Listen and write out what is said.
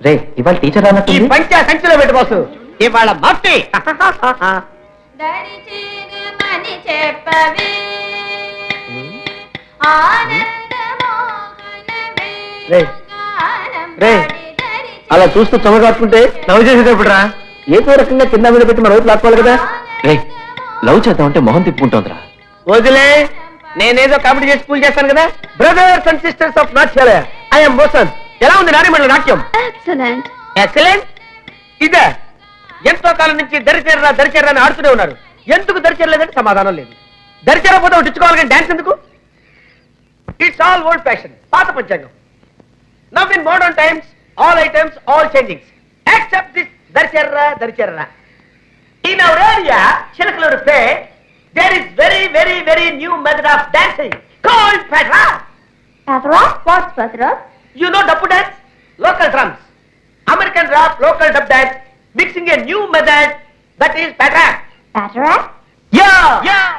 రే ఇవాళ టీచర్ ఈ అన్నట్టు పంచ సంచిలో పెట్టు బాసు ఇవాళ దరిచేరమని అలా చూస్తూ చొమగాడుకుంటే లవ్ చేసేటప్పుడు రా ఏదో రకంగా కింద మీద పెట్టి మన వైపు లాక్కోవాలి కదా? రే లవ్ చేద్దామంటే మొహం తిప్పుకుంటోందిరా. వదిలే నేనేదో కామెడీ చేసి పూజ చేస్తాను కదా? Brothers and sisters of Natyalaya I'm మోసన్ ఎలా ఉంది నారిమండల నాట్యం? ఎక్సలెంట్ ఎక్సలెంట్ ఇదే. ఎంతో కాలం నుంచి దరిచేరరా దరిచేరరా అని ఆడుతూనే ఉన్నారు. ఎందుకు దరిచేరలేదంటే సమాధానం లేదు. దరిచేరపోతే ఉట్టించుకోవాలి కానీ డాన్స్ ఎందుకు? ఇట్స్ ఆల్ ఓల్డ్ ఫ్యాషన్ పాత పంచాంగం. Now in modern times all items all changings accept this దరిచేరరా దరిచేరరా. In our area Chilakaluripet there is very very very new method of dancing called petra Patra? What's Patra? You know Dappu dance? Local drums. American rap, local dub dance, mixing a new method that is pattern. Patra? Yeah! Yeah!